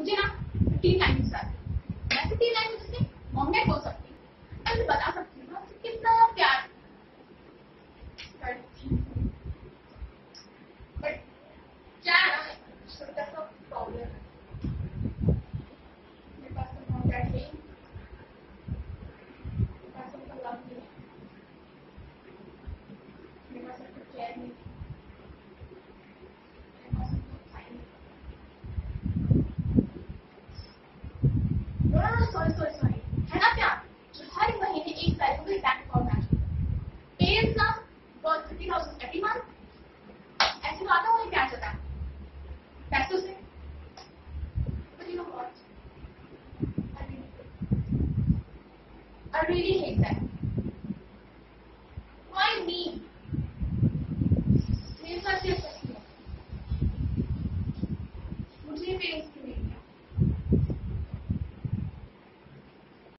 मुझे ना तीन लैंग्वेज आती तो तीन लैंग्वेज से मॉमनेट बोल सकती हूँ। मैं बता सकती हूँ ना कितना प्यार तो केयर नहीं है मेरे पास उनका टाइम नहीं Sorry, sorry, sorry. है ना क्या जो हर महीने एक तारीख को एग्जैक्ट फॉर्मेट पेज ना for fifty thousand every month ऐसे तो आता उन्हें क्या चलता पैसों से what? I really, hate that. Why me? साथ क्या फंसी है मुझे की